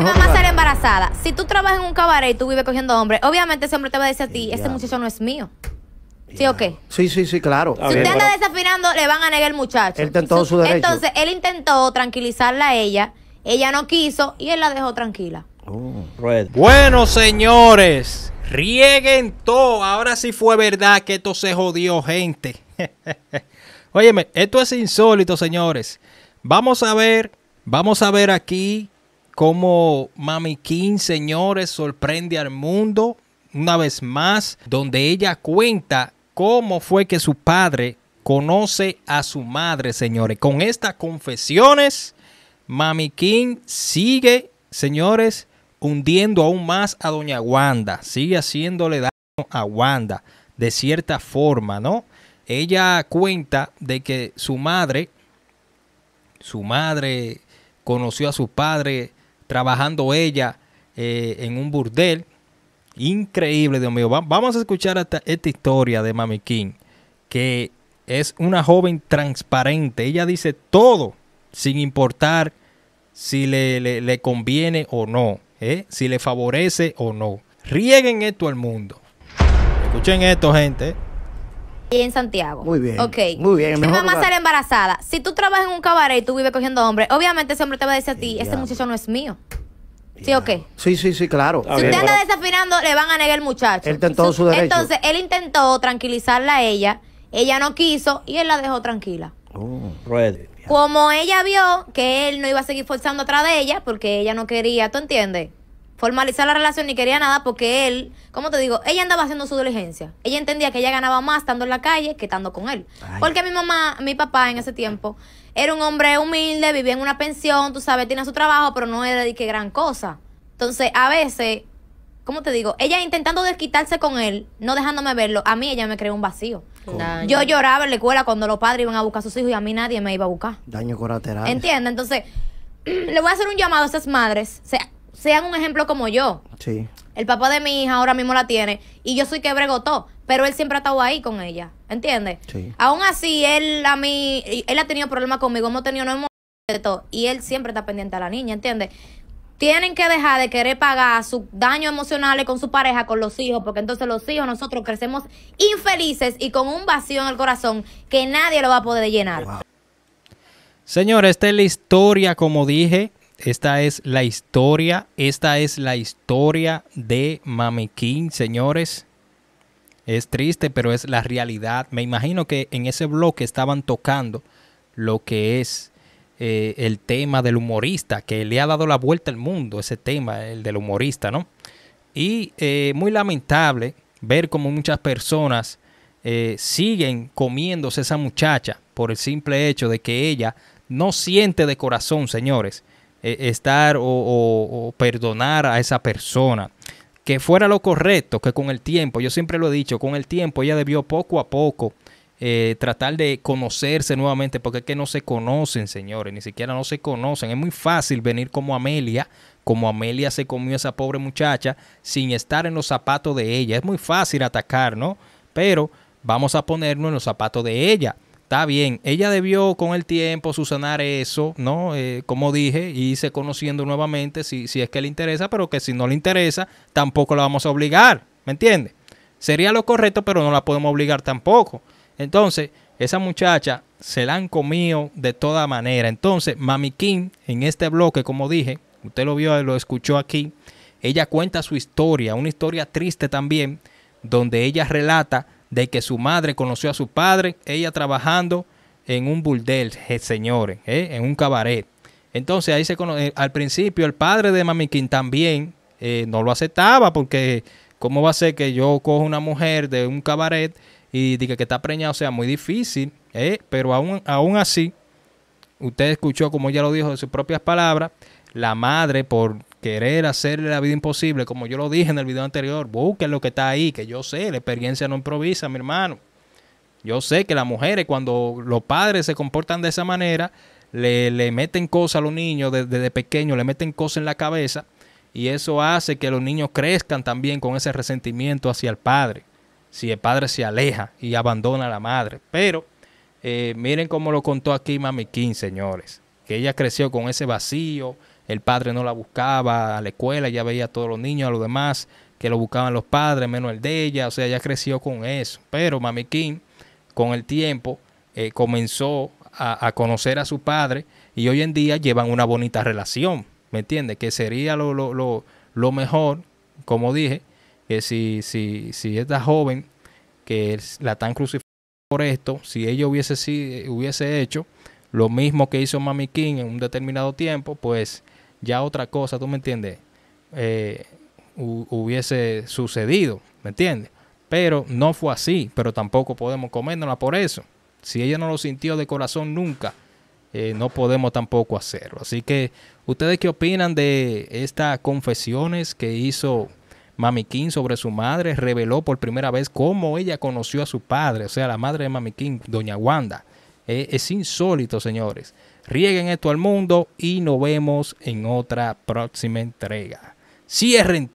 Mi mamá sale embarazada. Si tú trabajas en un cabaret y tú vives cogiendo hombres, obviamente ese hombre te va a decir a ti, este muchacho no es mío. ¿Sí o qué? Sí, sí, sí, claro. Si usted anda desafinando, le van a negar el muchacho. Él todo su derecho. Entonces, él intentó tranquilizarla a ella, ella no quiso y él la dejó tranquila. Oh. Bueno, señores, rieguen todo. Ahora sí fue verdad que esto se jodió, gente. Óyeme, esto es insólito, señores. Vamos a ver, vamos a ver aquí cómo Mami King, señores, sorprende al mundo una vez más, donde ella cuenta cómo fue que su padre conoce a su madre, señores. Con estas confesiones, Mami King sigue, señores, hundiendo aún más a Doña Wanda. Sigue haciéndole daño a Wanda, de cierta forma, ¿no? Ella cuenta de que su madre, su madre conoció a su padre trabajando ella eh, en un burdel. Increíble, Dios mío. vamos a escuchar esta, historia de Mami King, que es una joven transparente. Ella dice todo, sin importar si le, le, conviene o no, ¿eh? si le favorece o no. Rieguen esto al mundo. Escuchen esto, gente. Y en Santiago. Muy bien. Ok. Muy bien. Mi mamá sale embarazada. Si tú trabajas en un cabaret y tú vives cogiendo hombres, obviamente ese hombre te va a decir a ti, este muchacho no es mío. ¿Sí o qué? Sí, sí, sí, claro. Si usted anda desafinando, le van a negar el muchacho. Él todo su derecho. Entonces, él intentó tranquilizarla a ella, ella no quiso y él la dejó tranquila. Oh. Como ella vio que él no iba a seguir forzando atrás de ella, porque ella no quería, ¿tú entiendes? Formalizar la relación ni quería nada porque él, ¿cómo te digo? Ella andaba haciendo su diligencia. Ella entendía que ella ganaba más estando en la calle que estando con él. Porque mi mamá, mi papá en ese tiempo, era un hombre humilde, vivía en una pensión, tú sabes, tenía su trabajo, pero no era de que gran cosa. Entonces, a veces, ¿cómo te digo? Ella intentando desquitarse con él, no dejándome verlo, a mí ella me creó un vacío. Yo lloraba en la escuela cuando los padres iban a buscar a sus hijos y a mí nadie me iba a buscar. Daño colateral. ¿Entiendes? Entonces, le voy a hacer un llamado a esas madres. sea, sean un ejemplo como yo. Sí. El papá de mi hija ahora mismo la tiene y yo soy que bregotó, pero él siempre ha estado ahí con ella, ¿entiendes? Sí. Aún así, él a mí, él ha tenido problemas conmigo, hemos tenido no hemos todo, y él siempre está pendiente a la niña, ¿entiendes? Tienen que dejar de querer pagar sus daños emocionales con su pareja, con los hijos, porque entonces los hijos nosotros crecemos infelices y con un vacío en el corazón que nadie lo va a poder llenar. Señores, esta es la historia, como dije, esta es la historia, esta es la historia de Mami señores. Es triste, pero es la realidad. Me imagino que en ese bloque estaban tocando lo que es eh, el tema del humorista, que le ha dado la vuelta al mundo, ese tema, el del humorista, ¿no? Y eh, muy lamentable ver como muchas personas eh, siguen comiéndose esa muchacha por el simple hecho de que ella no siente de corazón, señores. Eh, estar o, perdonar a esa persona. Que fuera lo correcto, que con el tiempo, yo siempre lo he dicho, con el tiempo ella debió poco a poco eh, tratar de conocerse nuevamente, porque es que no se conocen, señores, ni siquiera no se conocen. Es muy fácil venir como Amelia, como Amelia se comió esa pobre muchacha, sin estar en los zapatos de ella. Es muy fácil atacar, ¿no? Pero vamos a ponernos en los zapatos de ella. Está bien, ella debió con el tiempo susanar eso, ¿no? Eh, como dije, y irse conociendo nuevamente si, si es que le interesa, pero que si no le interesa, tampoco la vamos a obligar, ¿me entiende? Sería lo correcto, pero no la podemos obligar tampoco. Entonces, esa muchacha se la han comido de toda manera. Entonces, Mami King, en este bloque, como dije, usted lo vio, lo escuchó aquí, ella cuenta su historia, una historia triste también, donde ella relata de que su madre conoció a su padre, ella trabajando en un burdel, eh, señores, eh, en un cabaret. Entonces ahí se conoce, eh, al principio el padre de Mamiquín también no lo aceptaba porque cómo va a ser que yo cojo una mujer de un cabaret y diga que está preñada, o sea, muy difícil, pero aún, aún así, usted escuchó como ella lo dijo de sus propias palabras, la madre por querer hacerle la vida imposible, como yo lo dije en el video anterior, busquen lo que está ahí, que yo sé, la experiencia no improvisa, mi hermano. Yo sé que las mujeres, cuando los padres se comportan de esa manera, le, le meten cosas a los niños desde, pequeños, le meten cosas en la cabeza, y eso hace que los niños crezcan también con ese resentimiento hacia el padre, si el padre se aleja y abandona a la madre. Pero eh, miren cómo lo contó aquí Mami King, señores, que ella creció con ese vacío, el padre no la buscaba a la escuela, ella veía a todos los niños, a los demás, que lo buscaban los padres, menos el de ella, o sea, ella creció con eso. Pero Mami King, con el tiempo, eh, comenzó a, conocer a su padre y hoy en día llevan una bonita relación, ¿me entiendes? Que sería lo, lo, lo, lo mejor, como dije, que si, si, si esta joven que la están crucificando por esto, si ella hubiese, si- hubiese hecho lo mismo que hizo Mami King en un determinado tiempo, pues ya otra cosa, ¿tú me entiendes? Eh, hu- hubiese sucedido, ¿me entiendes? Pero no fue así, pero tampoco podemos comérnosla por eso. Si ella no lo sintió de corazón nunca, eh, no podemos tampoco hacerlo. Así que, ¿ustedes qué opinan de estas confesiones que hizo Mami sobre su madre? Reveló por primera vez cómo ella conoció a su padre, o sea, la madre de Mami Doña Wanda. Eh, es insólito, señores. Rieguen esto al mundo y nos vemos en otra próxima entrega. Cierren